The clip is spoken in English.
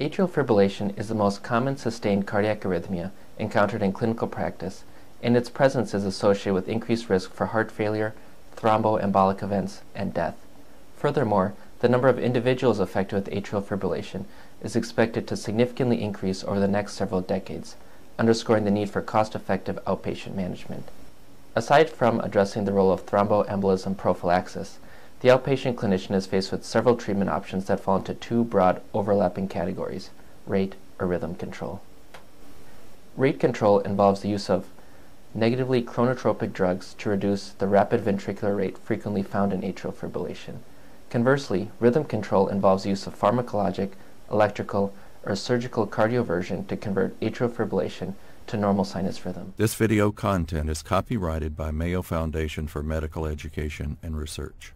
Atrial fibrillation is the most common sustained cardiac arrhythmia encountered in clinical practice, and its presence is associated with increased risk for heart failure, thromboembolic events, and death. Furthermore, the number of individuals affected with atrial fibrillation is expected to significantly increase over the next several decades, underscoring the need for cost-effective outpatient management. Aside from addressing the role of thromboembolism prophylaxis, the outpatient clinician is faced with several treatment options that fall into two broad overlapping categories, rate or rhythm control. Rate control involves the use of negatively chronotropic drugs to reduce the rapid ventricular rate frequently found in atrial fibrillation. Conversely, rhythm control involves use of pharmacologic, electrical, or surgical cardioversion to convert atrial fibrillation to normal sinus rhythm. This video content is copyrighted by Mayo Foundation for Medical Education and Research.